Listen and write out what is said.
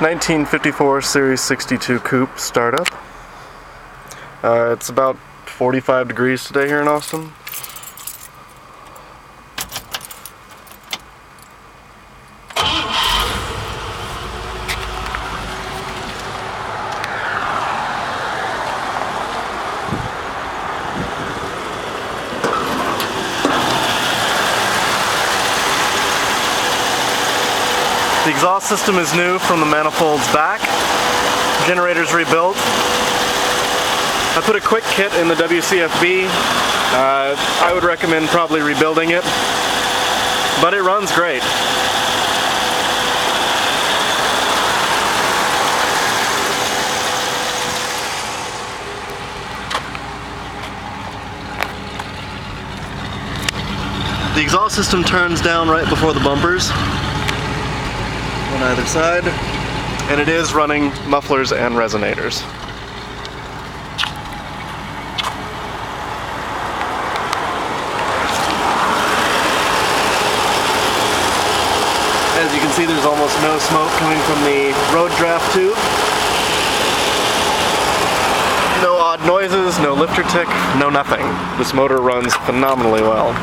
1954 Series 62 Coupe startup. Uh, it's about 45 degrees today here in Austin. The exhaust system is new from the manifolds back. Generator's rebuilt. I put a quick kit in the WCFB. Uh, I would recommend probably rebuilding it, but it runs great. The exhaust system turns down right before the bumpers on either side, and it is running mufflers and resonators. As you can see, there's almost no smoke coming from the road draft tube. No odd noises, no lifter tick, no nothing. This motor runs phenomenally well.